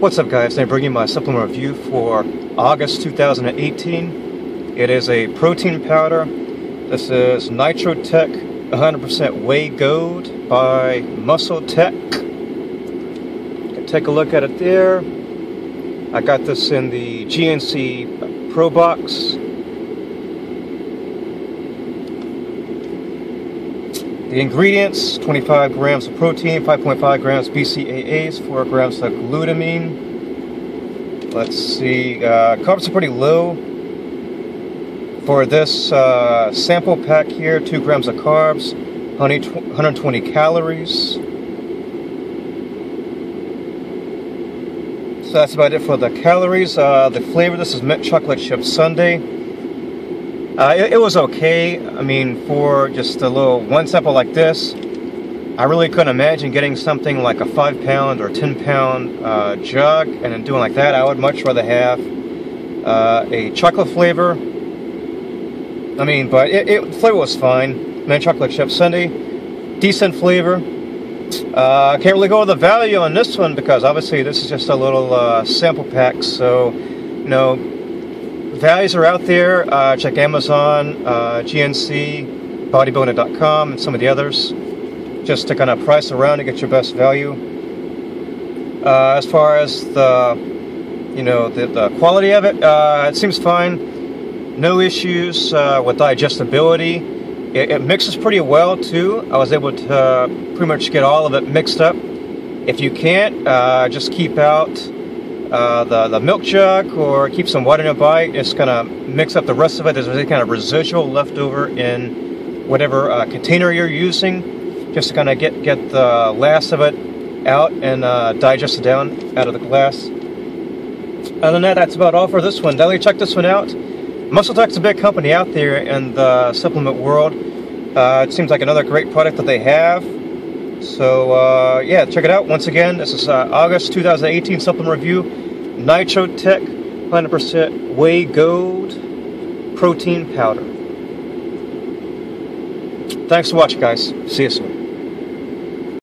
What's up guys, I'm bringing my supplement review for August 2018. It is a protein powder. This is Nitrotech 100% Whey Gold by MuscleTech. Take a look at it there. I got this in the GNC Pro Box. The ingredients 25 grams of protein, 5.5 grams BCAAs, 4 grams of glutamine. Let's see, uh, carbs are pretty low. For this uh, sample pack here, 2 grams of carbs, 120 calories. So that's about it for the calories. Uh, the flavor, this is mint chocolate chip sundae. Uh, it, it, was okay. I mean, for just a little one sample like this, I really couldn't imagine getting something like a five pound or ten pound uh, jug and then doing like that. I would much rather have uh, a chocolate flavor. I mean, but it, it flavor was fine. Mint chocolate chip sundae, decent flavor. Uh, can't really go with the value on this one because obviously this is just a little uh, sample pack. So, you know, values are out there. Uh, check Amazon, uh, GNC, bodybuilding.com, and some of the others. Just to kind of price around to get your best value. Uh, as far as the, you know, the, the quality of it, uh, it seems fine. No issues uh, with digestibility. It, it, mixes pretty well too. I was able to uh, pretty much get all of it mixed up. If you can't, just keep out uh, the, the milk jug or keep some water nearby. It's going to mix up the rest of it. There's any kind of residual left over in whatever uh, container you're using, just to kind of get, get the last of it out and uh, digest it down out of the glass. Other than that, that's about all for this one. Definitely check this one out. MuscleTech's a big company out there in the supplement world. Uh, it seems like another great product that they have. So uh, yeah, check it out. Once again, this is uh, August 2018 supplement review. Nitrotech 100% Whey Gold protein powder. Thanks for watching, guys. See you soon.